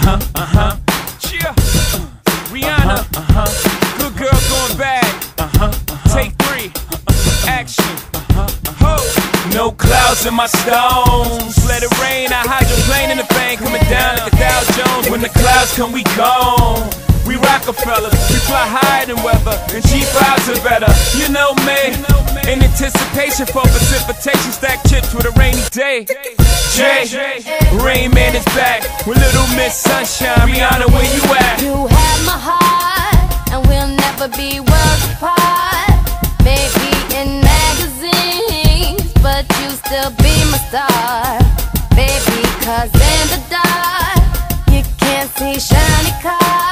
huh, uh huh. Yeah. Uh, Rihanna, uh huh. Good girl going bad. Uh huh. Take three. Uh-huh. Action. Uh huh. No clouds in my stones. Let it rain. I hide your plane in the bank. Coming down like a Dow Jones. When the clouds come, we gone. Rockefellers. We fly higher than weather, and cheap vibes are better. You know me. In anticipation for precipitation, stack chips with a rainy day. Jay, Rain Man is back with Little Miss Sunshine. Rihanna, where you at? You have my heart, and we'll never be worlds apart. Maybe in magazines, but you still be my star. Baby, cause in the dark, you can't see shiny cars.